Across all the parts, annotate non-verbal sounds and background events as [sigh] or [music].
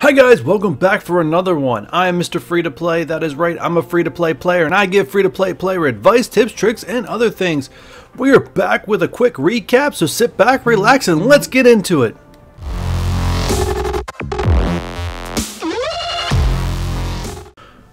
Hi guys, welcome back for another one. I am Mr. Free to Play. That is right, I'm a free to play player and I give free to play player advice, tips, tricks, and other things. We are back with a quick recap, so sit back, relax, and let's get into it.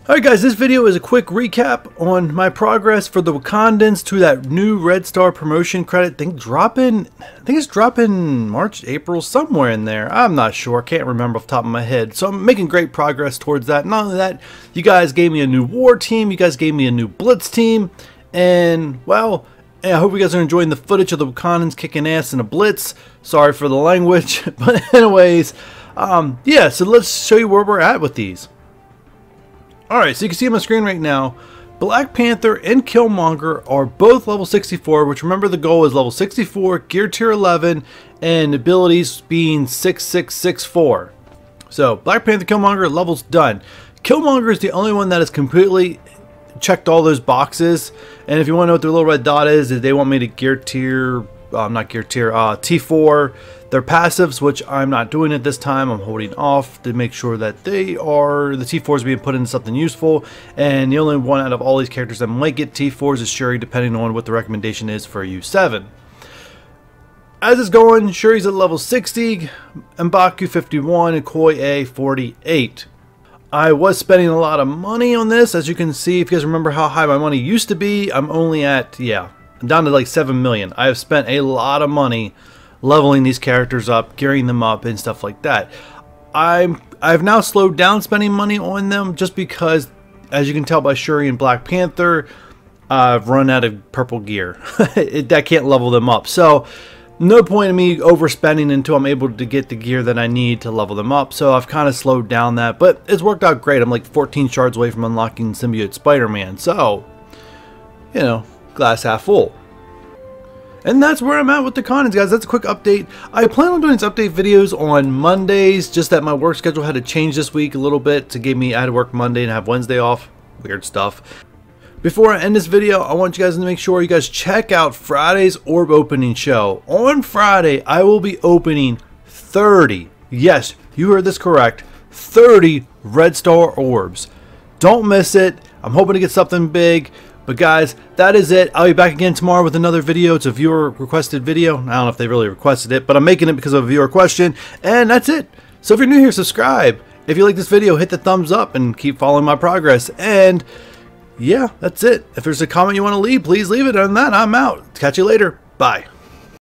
Alright guys, this video is a quick recap on my progress for the Wakandans to that new Red Star promotion credit. I think dropping, I think it's dropping March, April, somewhere in there. I'm not sure, I can't remember off the top of my head. So I'm making great progress towards that. Not only that, you guys gave me a new war team, you guys gave me a new blitz team, and well, I hope you guys are enjoying the footage of the Wakandans kicking ass in a blitz. Sorry for the language, [laughs] but anyways, um, yeah, so let's show you where we're at with these. Alright, so you can see on my screen right now, Black Panther and Killmonger are both level 64, which remember the goal is level 64, gear tier 11, and abilities being 6664. So, Black Panther, Killmonger, levels done. Killmonger is the only one that has completely checked all those boxes, and if you want to know what the little red dot is, they want me to gear tier um, not gear tier, uh, T4. Their passives, which I'm not doing at this time, I'm holding off to make sure that they are, the T4s being put into something useful. And the only one out of all these characters that might get T4s is Shuri, depending on what the recommendation is for U7. As it's going, Shuri's at level 60, Mbaku 51, and Okoye 48. I was spending a lot of money on this, as you can see, if you guys remember how high my money used to be, I'm only at, yeah, I'm down to like 7 million. I have spent a lot of money leveling these characters up, gearing them up, and stuff like that. I'm I've now slowed down spending money on them just because, as you can tell by Shuri and Black Panther, I've run out of purple gear. [laughs] it, I can't level them up. So, no point in me overspending until I'm able to get the gear that I need to level them up. So I've kind of slowed down that, but it's worked out great. I'm like 14 shards away from unlocking Symbiote Spider-Man. So, you know, glass half full. And that's where I'm at with the cons, guys. That's a quick update. I plan on doing these update videos on Mondays, just that my work schedule had to change this week a little bit to give me, I had to work Monday and have Wednesday off. Weird stuff. Before I end this video, I want you guys to make sure you guys check out Friday's orb opening show. On Friday, I will be opening 30, yes, you heard this correct, 30 Red Star orbs. Don't miss it. I'm hoping to get something big. But guys, that is it. I'll be back again tomorrow with another video. It's a viewer requested video. I don't know if they really requested it, but I'm making it because of a viewer question. And that's it. So if you're new here, subscribe. If you like this video, hit the thumbs up and keep following my progress. And yeah, that's it. If there's a comment you want to leave, please leave it. Than that, I'm out. Catch you later. Bye.